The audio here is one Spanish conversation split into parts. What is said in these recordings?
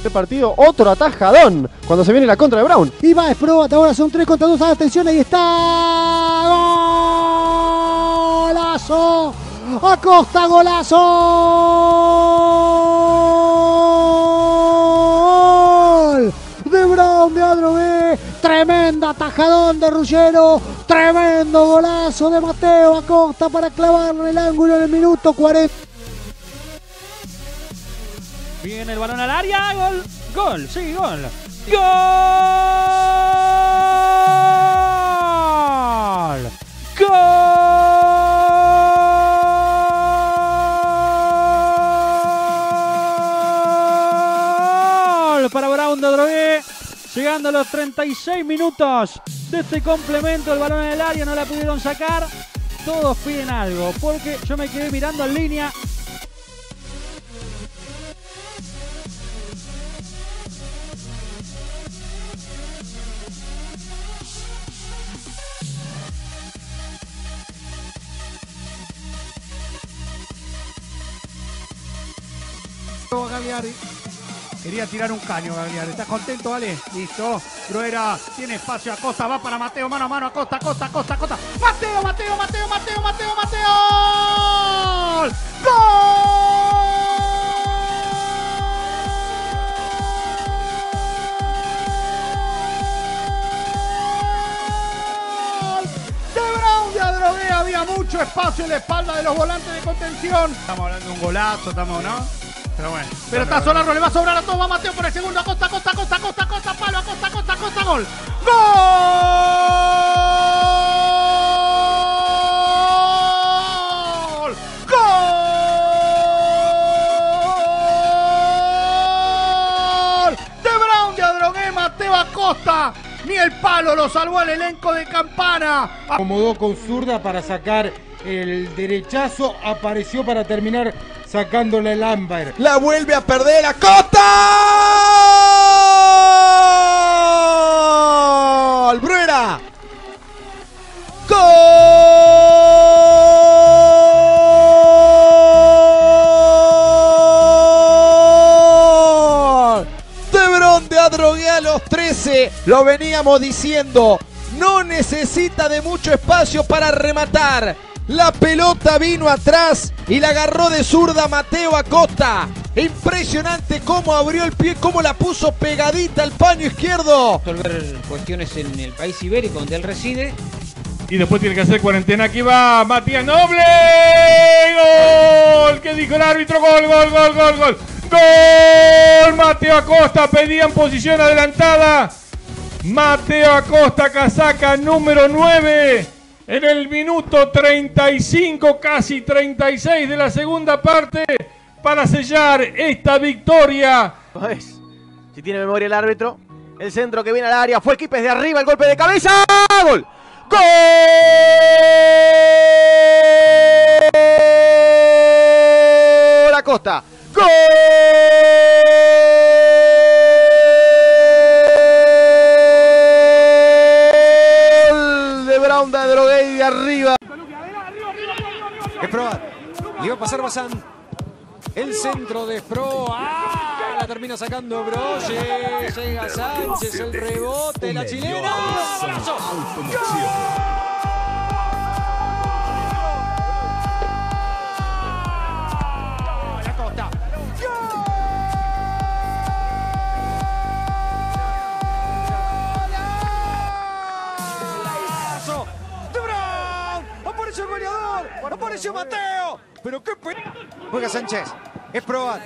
Este partido, otro atajadón cuando se viene la contra de Brown. Y va, es probate, ahora son 3 contra 2. Atención, ahí está. ¡Golazo! Acosta, golazo. De Brown de Adrogué. Tremenda atajadón de Ruggiero. Tremendo golazo de Mateo Acosta para clavarle el ángulo en el minuto 40. Viene el balón al área. Gol. Gol. Sí, gol. ¡Gol! ¡Gol! Para Brown de Drogué. Llegando a los 36 minutos de este complemento. El balón en el área no la pudieron sacar. Todos piden algo. Porque yo me quedé mirando en línea. Quería tirar un caño, Gagliari. ¿Estás contento, Ale? Listo. Bruera tiene espacio. Acosta va para Mateo. Mano a mano. Acosta, Acosta, Acosta, Acosta. Mateo, Mateo, Mateo, Mateo, Mateo, Mateo. ¡Gol! Había mucho espacio en la espalda de los volantes de contención. Estamos hablando de un golazo, estamos, ¿no? Pero bueno. Pero está Solano, le va a sobrar a todo. Va Mateo por el segundo. Acosta, Acosta, Acosta, Acosta, Acosta, palo, Acosta, Acosta, Acosta, gol. ¡Gol! ¡Gol! De Brown de Adrogué, Mateo Acosta. Ni el palo lo salvó el elenco de Campana. Acomodó con zurda para sacar el derechazo. Apareció para terminar sacándole el ámbar. La vuelve a perder a Costa. Bruera. ¡Gol! De Bron de Adrogué a los 13. Lo veníamos diciendo. No necesita de mucho espacio para rematar. La pelota vino atrás y la agarró de zurda Mateo Acosta. Impresionante cómo abrió el pie, cómo la puso pegadita al paño izquierdo. resolver cuestiones en el país ibérico donde él reside. Y después tiene que hacer cuarentena. Aquí va Matías Noble. ¡Gol! ¿Qué dijo el árbitro? Gol, gol, gol, gol, gol. ¡Gol! Mateo Acosta pedía en posición adelantada. Mateo Acosta, casaca número 9. En el minuto 35, casi 36 de la segunda parte. Para sellar esta victoria. Es, si tiene memoria el árbitro. El centro que viene al área. Fue Quipes de arriba. El golpe de cabeza. ¡Gol! ¡Gol! Acosta. ¡Gol! De Brown de Droguey de arriba. Es probar. Le iba a pasar Bazán. El centro de Pro. ¡Ah! La termina sacando Bro. Llega Sánchez. El rebote. La chilena. ¡Golazo! ¡Apareció el goleador! ¡Apareció Mateo! ¡Pero qué pe... Juega Sánchez. Es probar.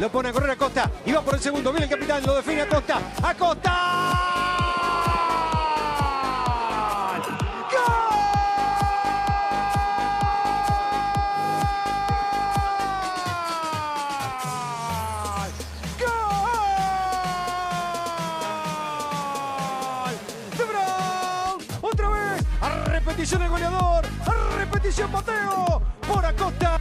Lo pone a correr a Costa. Y va por el segundo. Viene el capitán. Lo define a Costa. ¡A Costa! Repetición el goleador! ¡A repetición Mateo! ¡Por Acosta!